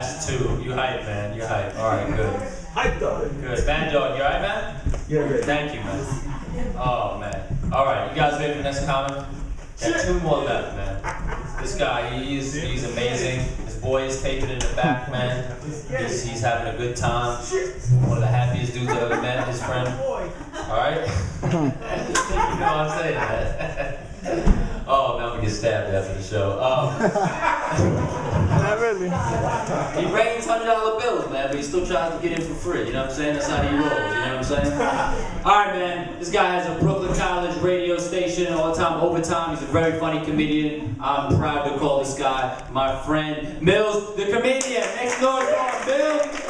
That's two. You hype, man. You hype. All right, good. Hype dog. Good. Bad dog, you all right, man? Yeah, great. Thank you, man. Oh, man. All right, you guys ready for the next comment? Got two more left, man. This guy, he's he's amazing. His boy is taping in the back, man. He's, he's having a good time. One of the happiest dudes I've ever met, his friend. All right? you know what I'm saying, man? Oh, man, I'm gonna get stabbed after the show. Um, Not really. he rains hundred dollar bills, man, but he still tries to get in for free. You know what I'm saying? That's how he rolls. You know what I'm saying? All right, man. This guy has a Brooklyn College radio station, all the time overtime. He's a very funny comedian. I'm proud to call this guy my friend Mills, the comedian. Next door, Mills.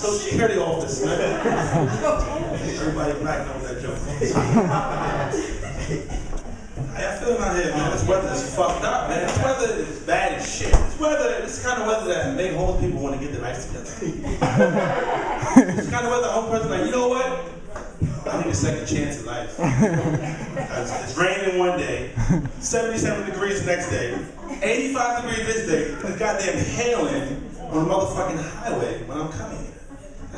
Security office, man. Everybody black knows that joke. Y'all feeling out here, man? This weather is fucked up, man. This weather is bad as shit. This weather, this kind of weather that make homeless people want to get their lives together. this kind of weather, a home person like, you know what? I need a second chance in life. It's, raining one day, 77 degrees the next day, 85 degrees this day, and it's goddamn hailing on the motherfucking highway when I'm coming here.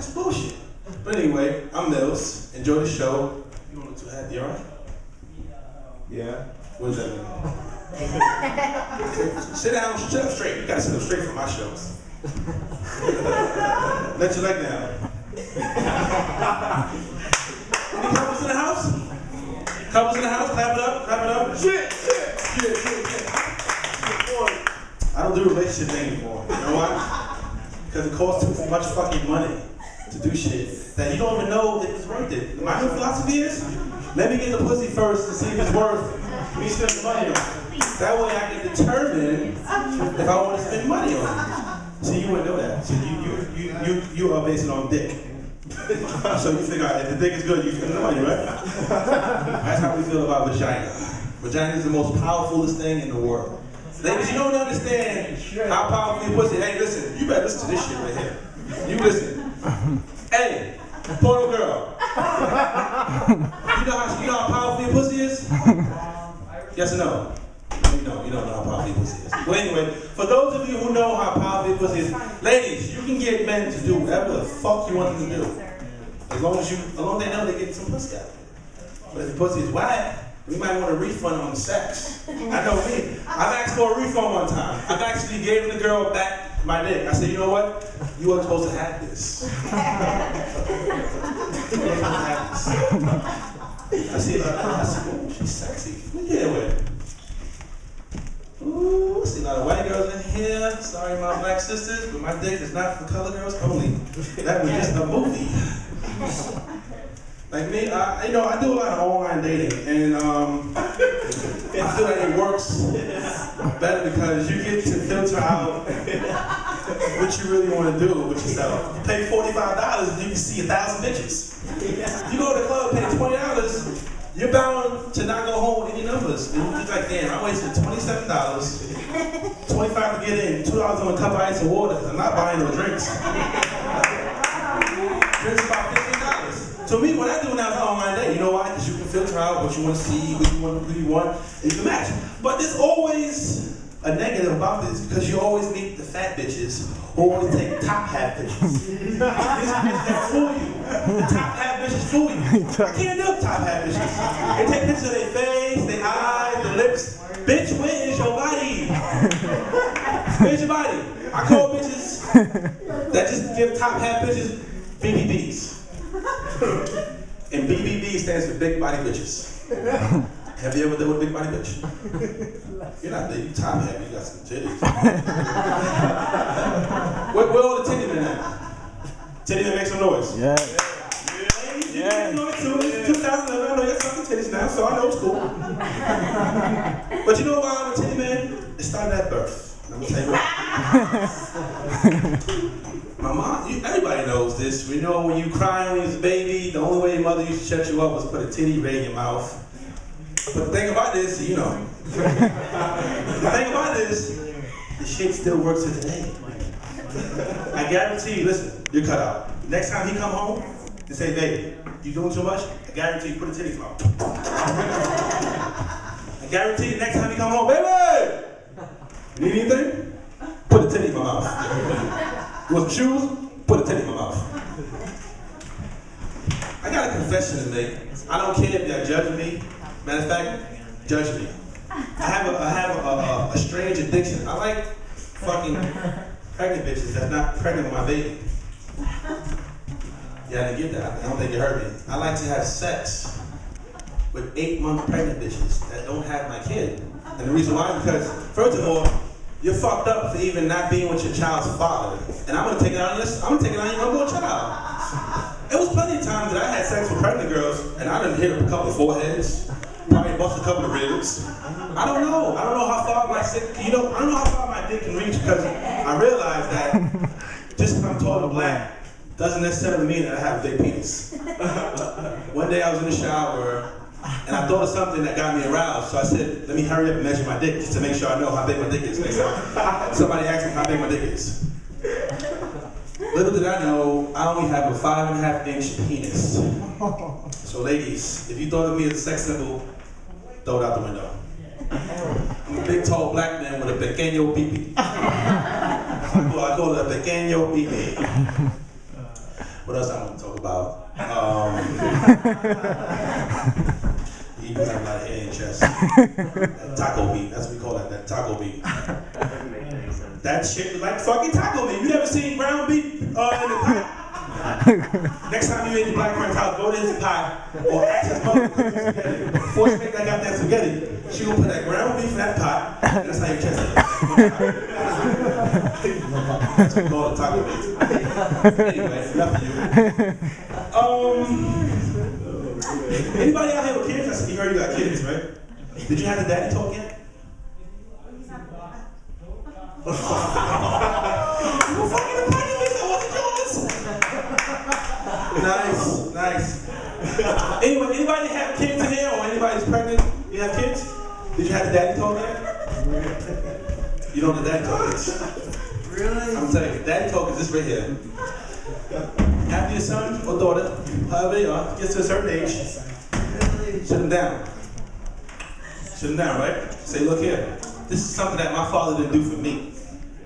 That's bullshit. But anyway, I'm Mills. Enjoy the show. You don't look too happy, alright? Yeah? What does that mean? sit down, sit up straight. You gotta sit up straight for my shows. Let your leg down. Any couples in the house? Couples in the house, clap it up, clap it up. Shit, shit, shit, shit, shit. I don't do relationship thing anymore. You know why? Because it costs too much fucking money to do shit that you don't even know if it's worth it. My new philosophy is, let me get the pussy first to see if it's worth me spending money on it. That way I can determine if I want to spend money on it. See, you wouldn't know that. So you, you, you, you, you are basing on dick. so you figure out if the dick is good, you spend the money, right? That's how we feel about vagina. Vagina is the most powerfulest thing in the world. Ladies, you don't understand how powerful your pussy. Hey, listen, you better listen to this shit right here. You listen. Hey, porno girl. You know how you know how powerful your pussy is? Yes or no? No, you don't. You don't know how powerful your pussy is. Well, anyway, for those of you who know how powerful your pussy is, ladies, you can get men to do whatever the fuck you want them to do. As long as you, as long as they know they get some pussy out of it. But if the pussy is whack, we might want a refund on the sex. I know me. I've asked for a refund one time. I've actually gave the girl back my dick. I said, you know what? You weren't supposed to have this. You weren't supposed to have this. I see a lot of, I see, ooh, she's sexy. Look at her. Ooh, I see a lot of white girls in here. Sorry, my black sisters, but my dick is not for color girls only. That was just a movie. Like me, I, you know, I do a lot of online dating, and um, I feel like it works better because you get to filter out what you really want to do with yourself. You pay forty-five dollars, and you can see a thousand bitches. You go to the club, pay twenty dollars, you're bound to not go home with any numbers. And you're just like, damn, I wasted twenty-seven dollars, twenty-five to get in, two dollars on a cup of ice and water, I'm not buying no drinks. So me, what I do now is online dating. You know why? Because you can filter out what you want to see, what you want, who you want, and you can match. But there's always a negative about this because you always meet the fat bitches who always take top half bitches. These bitches that fool you. The top half bitches fool you. I can't do top half bitches. They take pictures of their face, their eyes, their lips. Bitch, where is your body? Where's your body? I call bitches that just give top half bitches BBBs. And BBB stands for big body bitches. Have you ever dealt with a big body bitch? You're not big, you top heavy, you got some titties. where, where all the titty men at? Titty men make some noise. Yeah. Yeah. you can make noise too. It's 2011, I know you got some titties now, so I know it's cool. but you know why I'm a titty man? It started at birth. Let me tell you what. This. We know when you cry when you was a baby, the only way your mother used to shut you up was put a titty right in your mouth. But the thing about this, you know, the thing about this, the shit still works to today. I guarantee you, listen, you're cut out. Next time he come home and say, baby, you doing too much? I guarantee you, put a titty out. I guarantee you, next time he come home, baby, need anything? Put a titty in my mouth. You want shoes? Put a titty in my mouth. Confession to make. I don't care if y'all judge me. Matter of fact, judge me. I have a, I have a, a, a strange addiction. I like fucking pregnant bitches that's not pregnant with my baby. Yeah, I didn't get that. I don't think you heard me. I like to have sex with eight month pregnant bitches that don't have my kid. And the reason why is because, first of all, you're fucked up for even not being with your child's father. And I'm gonna take it out on your, I'm gonna take it on your unborn child. It was plenty of times that I had sex with pregnant girls and I didn't hit a couple of foreheads, probably bust a couple of ribs. I don't know. I don't know how far my sick, you know, I don't know how far my dick can reach because I realized that just because I'm tall and black doesn't necessarily mean that I have a big penis. One day I was in the shower and I thought of something that got me aroused, so I said, let me hurry up and measure my dick just to make sure I know how big my dick is. Somebody asked me how big my dick is. Little did I know, I only have a five and a half inch penis. So ladies, if you thought of me as a sex symbol, throw it out the window. I'm a big, tall black man with a pequeño pipi. I call, I call it a pequeño pipi. What else I want to talk about? Um, he even have a lot of hair and chest. That taco meat, that's what we call that, that taco meat. That shit was like fucking taco meat. You never seen ground beef uh, in the pot? Next time you in your black friend's house, go to his pot or ask his mother to you spaghetti. Before she make that goddamn spaghetti, she gonna put that ground beef in that pot, and that's how your chest is. That's what it taco meat. Anyway, enough of you. Um, anybody out here with kids? I said you heard you got kids, right? Did you have the daddy talk yet? You fucking the pregnant bitch that wasn't yours. Nice, nice. Anyway, anybody have kids in here or anybody's pregnant? You have kids? Did you have the daddy talk yet? You don't know what daddy talk is. Really? I'm telling you, daddy talk is this right here. After your son or daughter, however they are, gets to a certain age, shut them down. Shut them down, right? Say, look here, this is something that my father didn't do for me.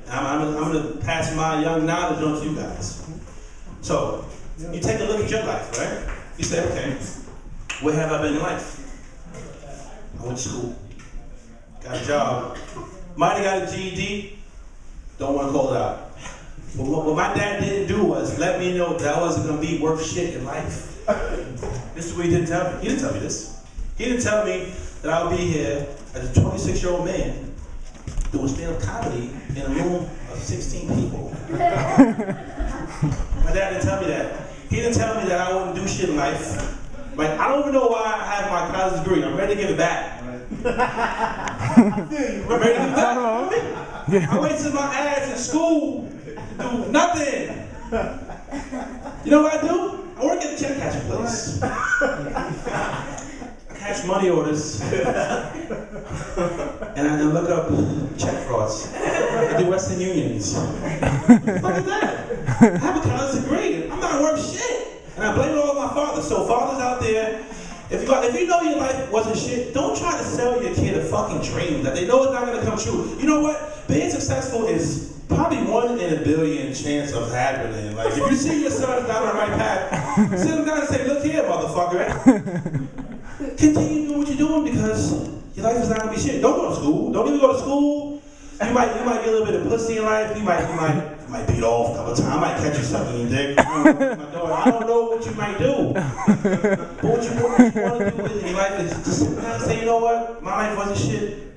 I'm, I'm, I'm gonna pass my young knowledge on to you guys. So, you take a look at your life, right? You say, okay, where have I been in life? I went to school, got a job, might have got a GED, don't want to call it out. But what, what my dad didn't do was let me know that I wasn't gonna be worth shit in life. This is what he didn't tell me. He didn't tell me this. He didn't tell me that I would be here as a 26 year old man doing stand-up comedy in a room of 16 people. my dad didn't tell me that. He didn't tell me that I wouldn't do shit in life. Like, I don't even know why I have my college degree. I'm ready to give it back. I'm ready to give it back. Uh-huh. I wasted my ass in school to do nothing. You know what I do? I work at a check cashing place. Cash money orders. and I look up check frauds. I do Western Unions. What the fuck is that? I have a college degree. I'm not worth shit. And I blame it all on my father. So fathers out there, if you, if you know your life wasn't shit, don't try to sell your kid a fucking dream that they know it's not gonna come true. You know what? Being successful is probably one in a billion chance of happening. Like if you see your son down the right path, sit him down and say, look here, motherfucker. Continue doing what you're doing because your life is not gonna be shit. Don't go to school. Don't even go to school. You might you might get a little bit of pussy in life. You might you might you might beat off a couple times. I might catch you sucking your dick. I don't know what you might do. But what you, what you want to do with your life is just sit down and say, you know what? My life wasn't shit.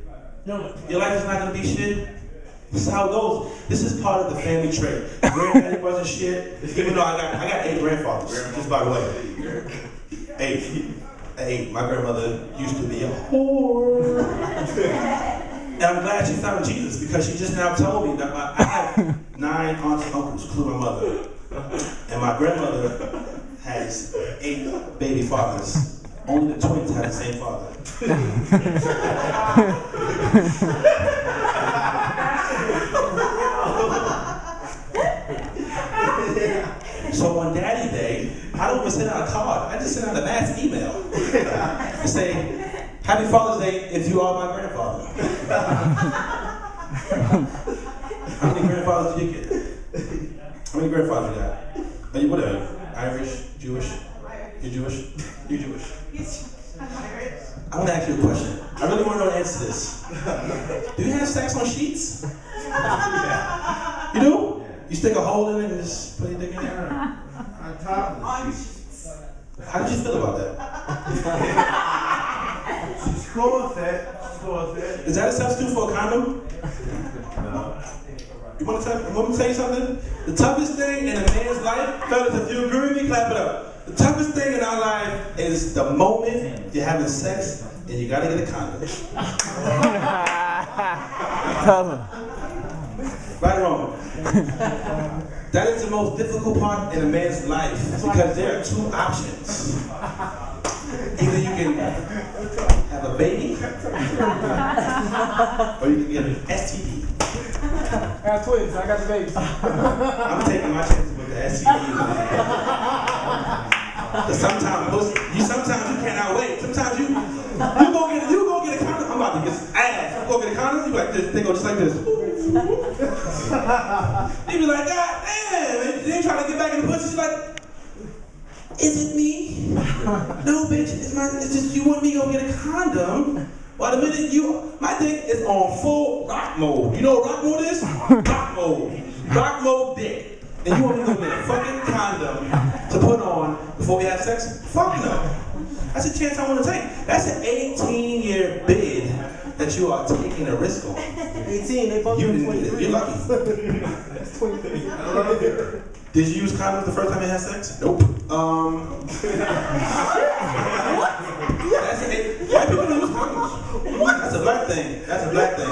Your life is not gonna be shit. This is how it goes. This is part of the family trait. Granddaddy wasn't shit. Even though I got I got eight grandfathers, just by the way. Eight. Eight. My grandmother used to be a whore. And I'm glad she found Jesus because she just now told me that my, I have nine aunts and uncles, including my mother. And my grandmother has eight baby fathers. Only the twins have the same father. So on Daddy Day, I don't even send out a card. I just send out a mass email. I say, Happy Father's Day if you are my grandfather. How many grandfathers do you get? How many grandfathers you got? Are you what are you? Irish? Jewish? You're Jewish? You're Jewish. I want to ask you a question. I really want to know the answer to this. Do you have sex on sheets? You do? You stick a hole in it and just put your dick in there? On top of the sheets. How did you feel about that? She's cool with it. She's cool with it. Is that a substitute for a condom? No. You want to tell, you want me to tell you something? The toughest thing in a man's life, fellas, if you agree with me, clap it up. The toughest thing in our life is the moment you're having sex and you gotta get a condom. Right or wrong? That is the most difficult part in a man's life because there are two options. Either you can have a baby or you can get an STD. I got twins. I got the babies. I'm taking my chances with the STD. Because sometimes you sometimes you cannot wait. Sometimes you you go get you go get a condom. I'm about to get ass. You go get a condom. You like this. They go just like this. They be like, God they trying to get back in the pussy. She's like, Is it me? no, bitch. It's my. It's just you want me to go get a condom. Well, the minute you, my dick is on full rock mode. You know what rock mode is? rock mode. Rock mode dick. And you want me to go get a fucking condom to put on before we have sex? Fuck no. That's a chance I want to take. That's an 18 year bid that you are taking a risk on. 18. They both You didn't get it. 23. You're lucky. That's 23. Did you use condoms the first time you had sex? Nope. Um. That's a, white people don't use condoms. What? That's a black thing. That's a black thing.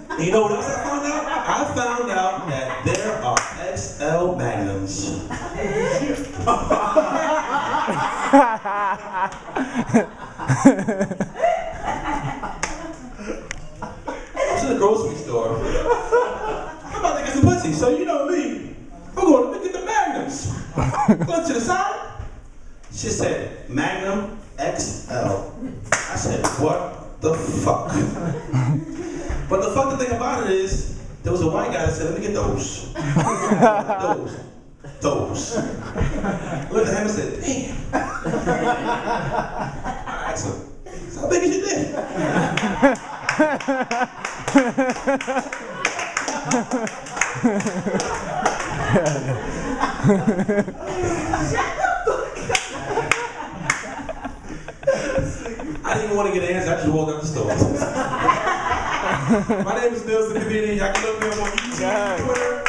You know what else I found out? I found out that there are XL magnums. I was in the grocery store. I'm about to get some pussy, so you know me. I'm going to look at the magnums. Look to the side. She said, Magnum XL. I said, what the fuck? but the fucking thing about it is, there was a white guy that said, let me get those. those. Those. I looked at him and said, damn. I asked him, how big is your dick? I didn't even want to get an answer. I just walked out the store. My name is the comedian. Y'all can look me up on YouTube. Twitter,